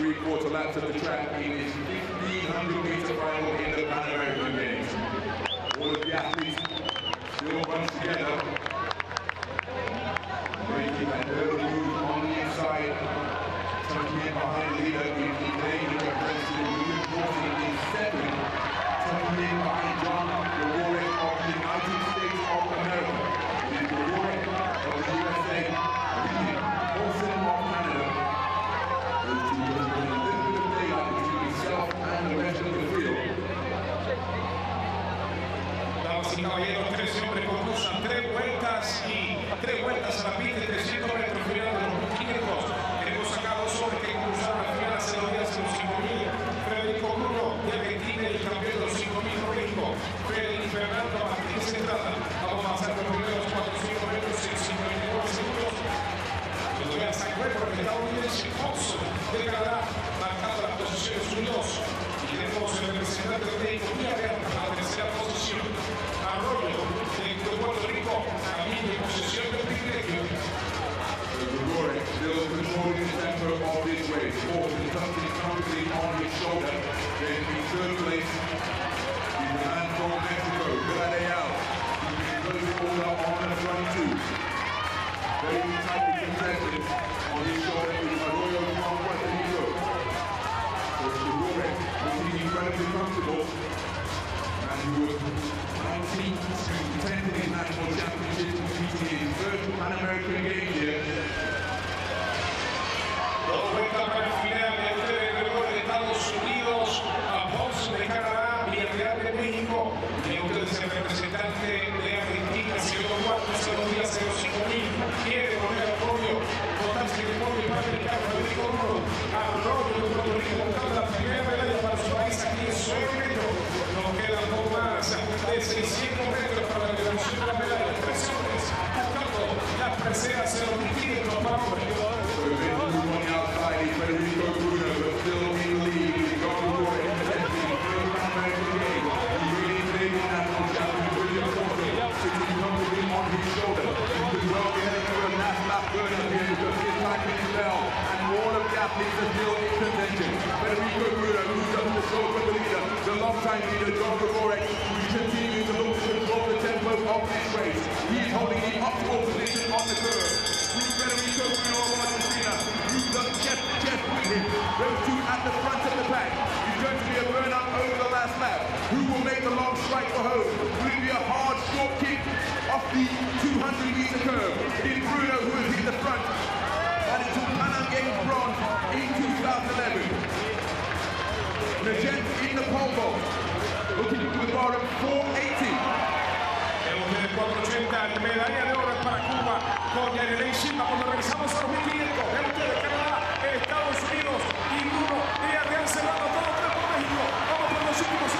three-quarter laps of the track in his 1500-meter final in the Pan American Games. All of the athletes still run together trying to be the John Gregorek who continues to look to control the tempo of this race. He is holding the optimal position on the curve. Through Federico Bruno of Argentina, you've got Jeff, Jeff Wheaton. Those two at the front of the pack. It's going to be a burnout over the last lap. Who will make the long strike for home? Will it be a hard, short kick off the 200-meter curve? It's Bruno who is in the front. Lupini with the bottom, 480. Tenemos de 480, medalla de oro para Cuba con Yarenei Shima cuando regresamos a los 1500. El de Canadá, Estados Unidos y Duro y Adrián todo el tiempo de México. Vamos por los últimos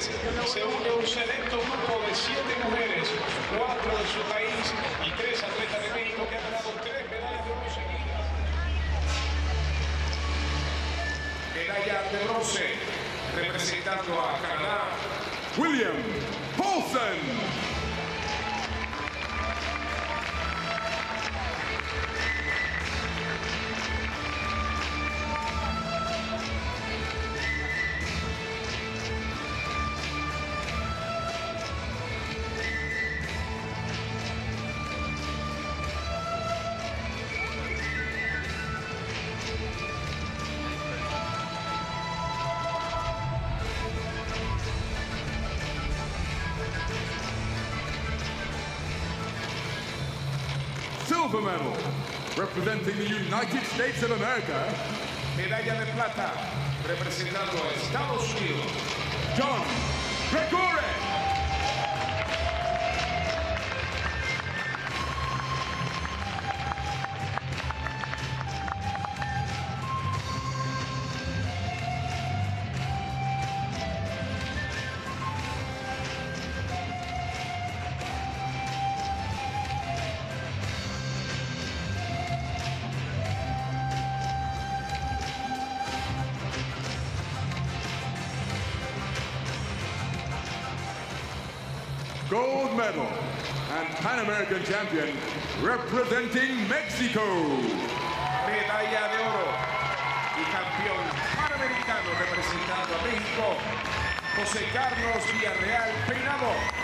se une un selecto grupo de siete mujeres, cuatro de su país y tres atletas de México que han ganado tres medallas de oro seguidas. Medalla de bronce, representando a Canadá, William Paulsen. silver medal. Representing the United States of America. Medalla de plata, representando a Estados Unidos. John Gregorek. gold medal, and Pan American champion representing Mexico. Medalla de oro y campeón panamericano representando a México, José Carlos Villarreal Peinado.